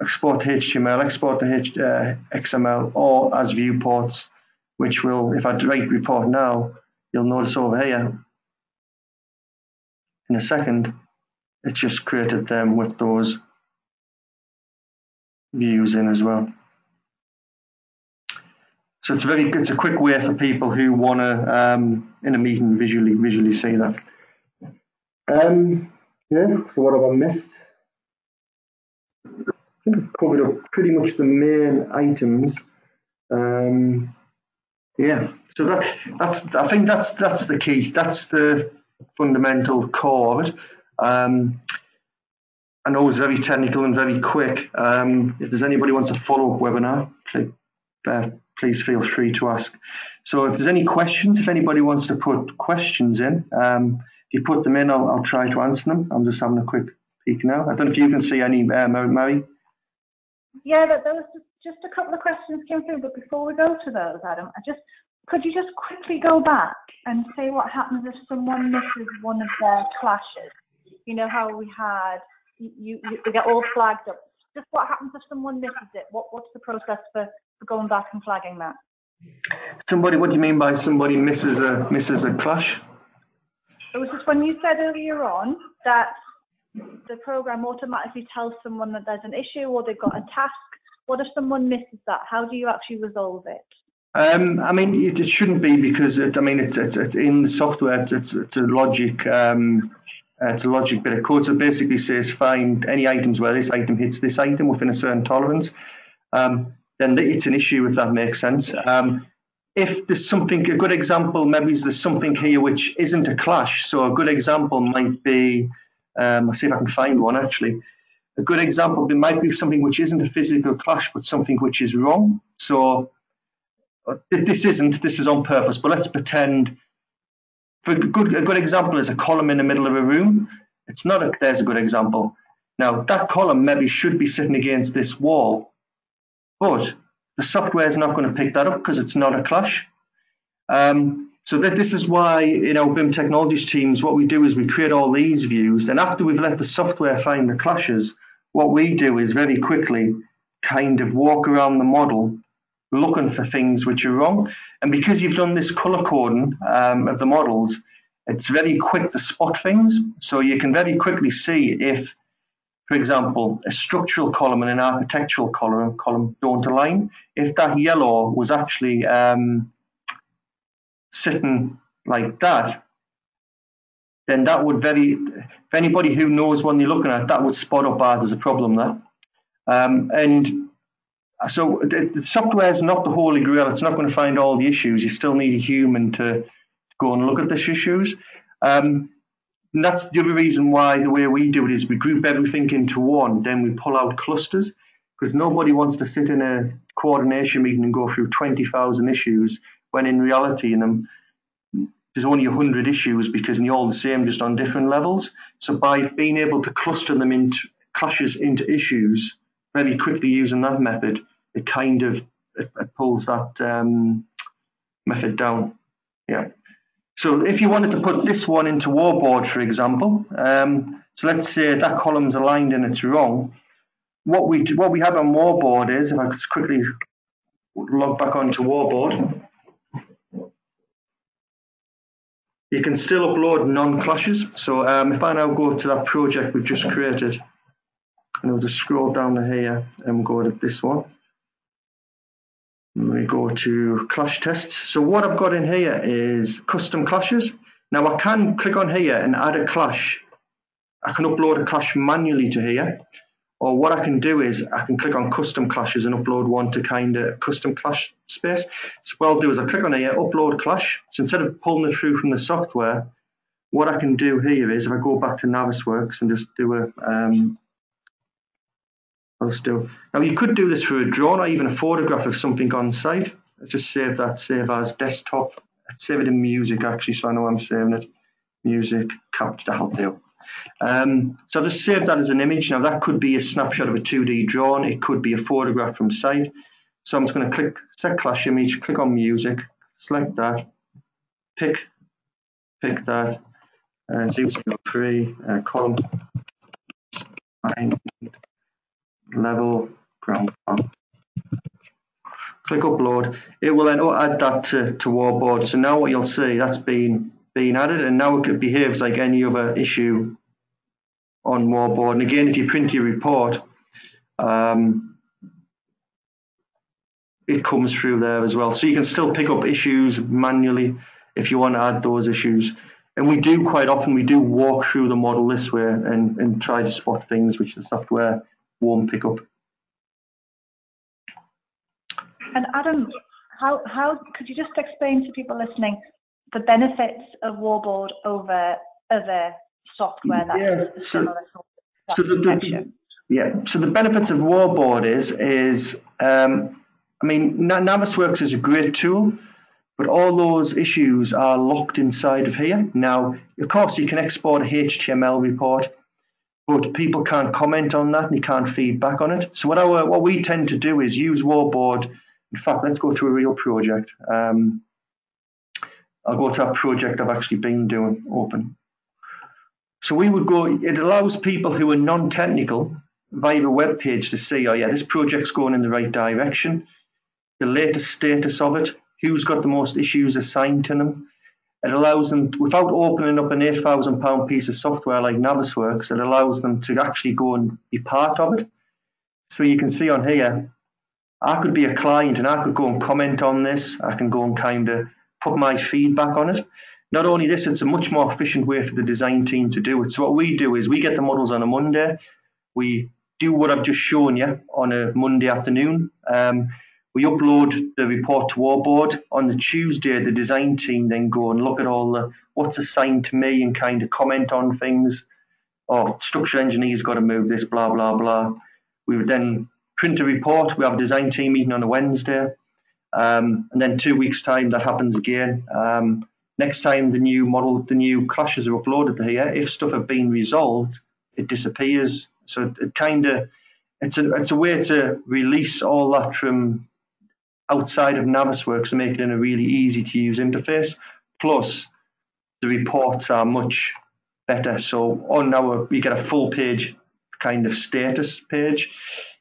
export HTML, export the H, uh, XML, or as viewports, which will, if I write report now, you'll notice over here, in a second, it just created them with those views in as well. So it's very, it's a quick way for people who want to, um, in a meeting, visually visually see that. Um, yeah. So what have I missed? I think I've covered up pretty much the main items. Um, yeah, so that, that's I think that's that's the key. That's the fundamental it. Um, I know it's very technical and very quick. Um, if there's anybody wants a follow-up webinar, please, uh, please feel free to ask. So if there's any questions, if anybody wants to put questions in, um, if you put them in, I'll, I'll, try to answer them. I'm just having a quick peek now. I don't know if you can see any, uh, Mary. Yeah, there was just a couple of questions came through, but before we go to those, Adam, I just could you just quickly go back and say what happens if someone misses one of their clashes? You know how we had you, you they get all flagged up. Just what happens if someone misses it? What what's the process for, for going back and flagging that? Somebody, what do you mean by somebody misses a misses a clash? It was just when you said earlier on that the program automatically tells someone that there's an issue or they've got a task. What if someone misses that? How do you actually resolve it? Um, I mean, it, it, shouldn't be because it, I mean, it's, it's, it's in the software. It's, it's, it's a logic. Um, it's a logic bit of code. So it basically says find any items where this item hits this item within a certain tolerance. Um, then it's an issue if that makes sense. Um, if there's something, a good example, maybe is there's something here which isn't a clash. So a good example might be, um, I'll see if I can find one actually. A good example it might be something which isn't a physical clash, but something which is wrong. So uh, this isn't, this is on purpose, but let's pretend, for a good, a good example is a column in the middle of a room. It's not a, there's a good example. Now that column maybe should be sitting against this wall, but the software is not going to pick that up because it's not a clash. Um, so th this is why in our BIM technologies teams, what we do is we create all these views. And after we've let the software find the clashes, what we do is very quickly kind of walk around the model looking for things which are wrong. And because you've done this color coding um, of the models, it's very quick to spot things. So you can very quickly see if for example, a structural column and an architectural column, column don't align. If that yellow was actually um, sitting like that, then that would very, if anybody who knows what they're looking at, that would spot up ah, there's a problem there. Um, and so the, the software is not the holy grail. It's not going to find all the issues. You still need a human to go and look at these issues. Um, and that's the other reason why the way we do it is we group everything into one, then we pull out clusters because nobody wants to sit in a coordination meeting and go through 20,000 issues when in reality in them there's only 100 issues because they're all the same just on different levels. So by being able to cluster them into clashes into issues very quickly using that method, it kind of it, it pulls that um, method down. Yeah. So if you wanted to put this one into Warboard, for example, um, so let's say that column's aligned and it's wrong. What we what we have on Warboard is, if I could quickly log back onto Warboard, you can still upload non-clashes. So um, if I now go to that project we've just created, and I'll just scroll down to here and go to this one we go to clash tests. So what I've got in here is custom clashes. Now I can click on here and add a clash. I can upload a clash manually to here. Or what I can do is I can click on custom clashes and upload one to kind of custom clash space. So what I'll do is I click on here, upload clash. So instead of pulling it through from the software, what I can do here is if I go back to Navisworks and just do a um, Still. Now you could do this for a drone or even a photograph of something on site. Let's just save that, save as desktop. Let's save it in music actually, so I know I'm saving it. Music, capture, that'll do. Um, so I've just saved that as an image. Now that could be a snapshot of a 2D drone. It could be a photograph from site. So I'm just going to click set clash image, click on music, select that, pick, pick that, uh, 003, uh, column, level ground Click upload. It will then add that to, to Warboard. So now what you'll see, that's been, been added and now it behaves like any other issue on Warboard. And again, if you print your report, um, it comes through there as well. So you can still pick up issues manually if you want to add those issues. And we do quite often, we do walk through the model this way and, and try to spot things which the software warm pickup. And Adam, how, how could you just explain to people listening the benefits of Warboard over other software that yeah, so, so the, the, yeah, so the benefits of Warboard is is um, I mean Navisworks is a great tool, but all those issues are locked inside of here. Now, of course, you can export a HTML report but people can't comment on that and you can't feed back on it. So what our what we tend to do is use Warboard. In fact, let's go to a real project. Um, I'll go to a project I've actually been doing open. So we would go. It allows people who are non-technical via a web page to see, oh yeah, this project's going in the right direction, the latest status of it, who's got the most issues assigned to them, it allows them, without opening up an £8,000 piece of software like Navisworks, it allows them to actually go and be part of it. So you can see on here, I could be a client and I could go and comment on this. I can go and kind of put my feedback on it. Not only this, it's a much more efficient way for the design team to do it. So what we do is we get the models on a Monday. We do what I've just shown you on a Monday afternoon. Um, we upload the report to Warboard. On the Tuesday, the design team then go and look at all the what's assigned to me and kind of comment on things. Oh, structural engineer's got to move this, blah, blah, blah. We would then print a report. We have a design team meeting on a Wednesday. Um, and then two weeks' time, that happens again. Um, next time the new model, the new clashes are uploaded here, if stuff have been resolved, it disappears. So it, it kind of, it's a, it's a way to release all that from outside of Navisworks and make it a really easy to use interface. Plus, the reports are much better. So on our, you get a full page kind of status page.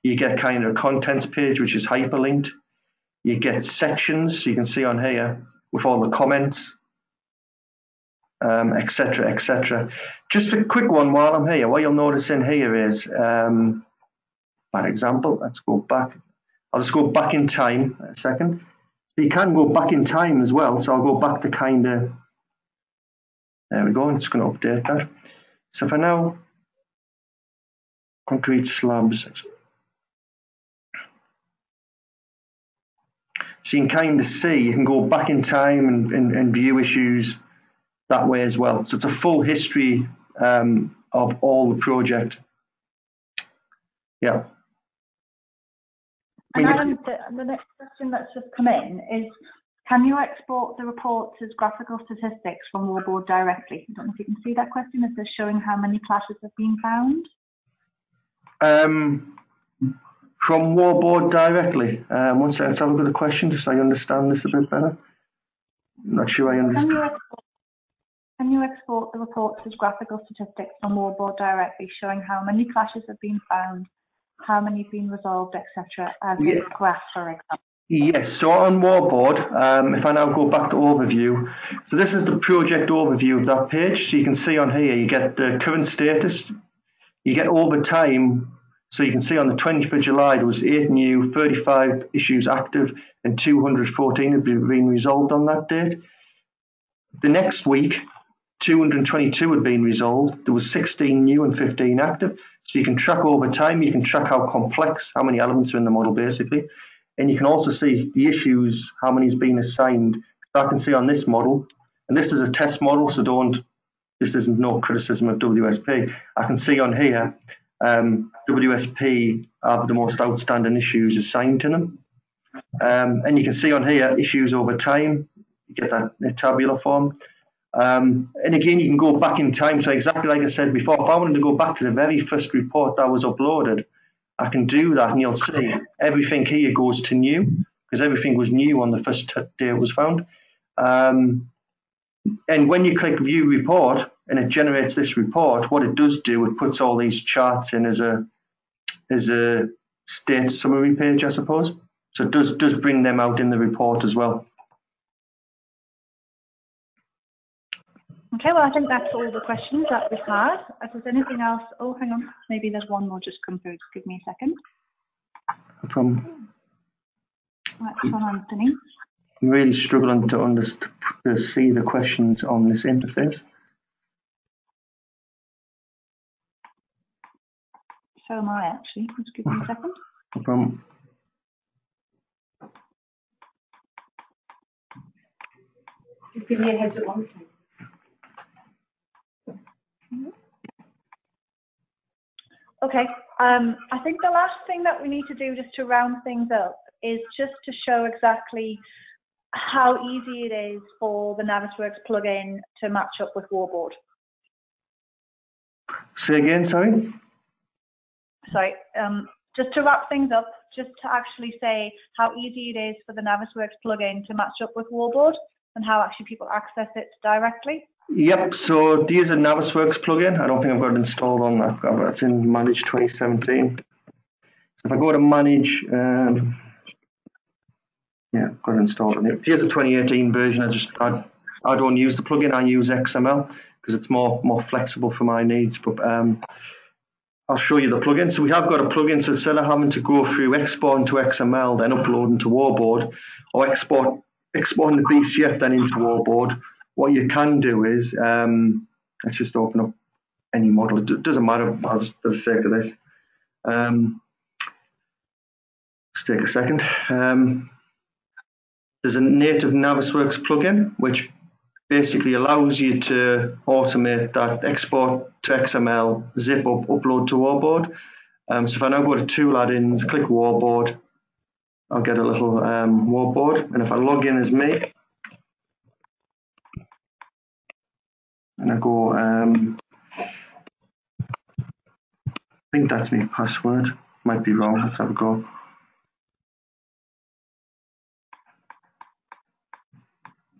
You get kind of a contents page, which is hyperlinked. You get sections, so you can see on here with all the comments, etc., um, etc. Et just a quick one while I'm here. What you'll notice in here is, um, for example, let's go back. I'll just go back in time a second. So you can go back in time as well. So I'll go back to kind of, there we go. It's going to update that. So for now, concrete slabs. So you can kind of see, you can go back in time and, and, and view issues that way as well. So it's a full history um, of all the project. Yeah. And the, the next question that's just come in is, can you export the reports as graphical statistics from Warboard directly? I don't know if you can see that question. Is this showing how many clashes have been found? Um, from Warboard directly. Um, one second, let's have a look at the question just so I understand this a bit better. I'm not sure I understand. Can you, export, can you export the reports as graphical statistics from Warboard directly, showing how many clashes have been found, how many have been resolved, etc., as yeah. a graph, for example? Yes, so on Warboard, um, if I now go back to overview, so this is the project overview of that page. So you can see on here, you get the current status, you get over time so you can see on the 20th of July, there was eight new, 35 issues active, and 214 had been resolved on that date. The next week, 222 had been resolved. There was 16 new and 15 active. So you can track over time. You can track how complex, how many elements are in the model, basically. And you can also see the issues, how many's been assigned. So I can see on this model, and this is a test model, so don't, this isn't no criticism of WSP. I can see on here um, WSP have the most outstanding issues assigned to them. Um, and you can see on here issues over time. You get that tabular form. Um, and again, you can go back in time. So exactly like I said before, if I wanted to go back to the very first report that was uploaded, I can do that, and you'll see everything here goes to new because everything was new on the first day it was found. Um, and when you click View Report, and it generates this report. What it does do, it puts all these charts in as a as a state summary page, I suppose. So it does does bring them out in the report as well. Okay, well, I think that's all the questions that we've had. If there's anything else, oh, hang on, maybe there's one more just come through. Give me a second. From that's from Anthony. I'm really struggling to understand to see the questions on this interface. So am I actually. Just give me a second. *laughs* No problem. Just give me a heads up one thing. Okay. Um, I think the last thing that we need to do just to round things up is just to show exactly how easy it is for the Navisworks plugin to match up with Warboard. Say again, sorry? sorry, um, just to wrap things up, just to actually say how easy it is for the Navisworks plugin to match up with Warboard and how actually people access it directly. Yep, so there's a Navisworks plugin. I don't think I've got it installed on that. It's in Manage 2017. So if I go to Manage, um, yeah, I've got it installed on it. Here's a 2018 version. I just I, I don't use the plugin. I use XML because it's more more flexible for my needs. But um, I'll show you the plugin. So we have got a plugin, so instead of having to go through exporting to XML, then uploading to Warboard, or export exporting the BCF then into Warboard, what you can do is, um, let's just open up any model. It doesn't matter, I'll just for the sake of this. Um, Let's take a second. Um, there's a native Navisworks plugin which basically allows you to automate that export to XML, zip up, upload to Warboard. Um, so if I now go to tool add-ins, click Warboard, I'll get a little um, Warboard. And if I log in as me, and I go, um, I think that's my password. Might be wrong. Let's have a go.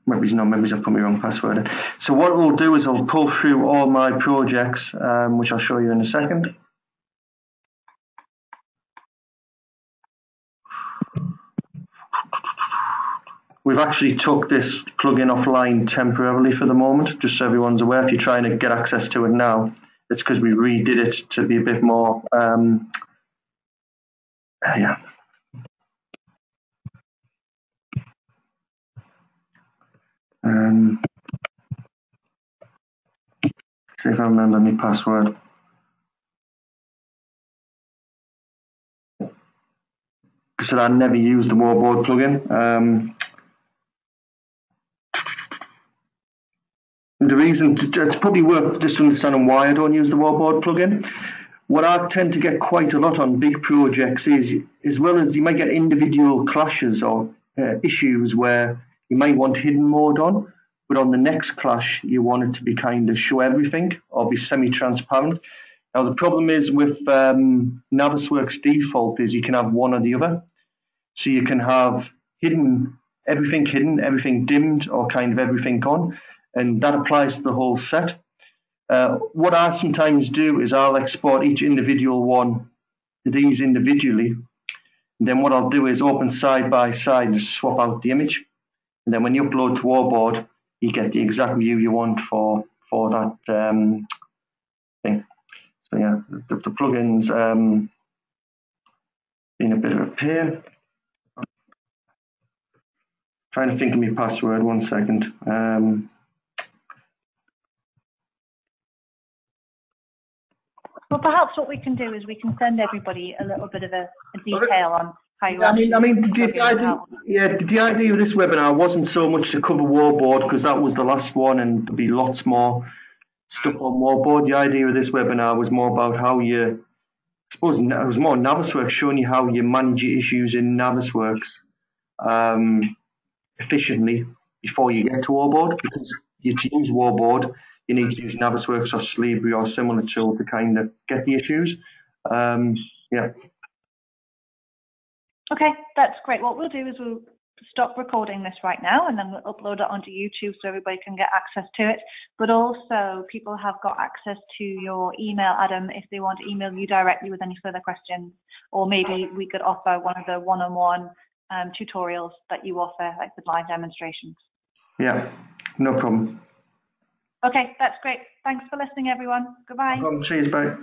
maybe not maybe I've put my wrong password in. So what it will do is I'll pull through all my projects, um, which I'll show you in a second. We've actually took this plugin offline temporarily for the moment, just so everyone's aware. If you're trying to get access to it now, it's because we redid it to be a bit more, um, yeah, Um, see if I remember my password. I said I never used the Warboard plugin. Um, the reason to, it's probably worth just understanding why I don't use the Warboard plugin. What I tend to get quite a lot on big projects is, as well as you might get individual clashes or uh, issues where you might want hidden mode on, but on the next clash, you want it to be kind of show everything or be semi-transparent. Now, the problem is with um, Navisworks default is you can have one or the other. So you can have hidden, everything hidden, everything dimmed, or kind of everything on, and that applies to the whole set. Uh, what I sometimes do is I'll export each individual one to these individually. And then what I'll do is open side by side and swap out the image. And then when you upload to Warboard, you get the exact view you want for for that um, thing. So yeah, the, the plugins um, been a bit of a pain. Trying to think of my password. One second. Um, well, perhaps what we can do is we can send everybody a little bit of a, a detail on how you. I mean, I mean, the, idea, yeah, the idea of this webinar wasn't so much to cover Warboard because that was the last one, and there'll be lots more stuff on Warboard. The idea of this webinar was more about how you, I suppose, it was more Navisworks showing you how you manage your issues in Navisworks um, efficiently before you get to Warboard. Because you to use Warboard, you need to use Navisworks or Solibri or similar tool to kind of get the issues. Um, yeah. Okay, that's great. What we'll do is we'll stop recording this right now and then we'll upload it onto YouTube so everybody can get access to it. But also people have got access to your email, Adam, if they want to email you directly with any further questions, or maybe we could offer one of the one-on-one um, tutorials that you offer, like the live demonstrations. Yeah, no problem. Okay, that's great. Thanks for listening, everyone. Goodbye. No Cheers, bye.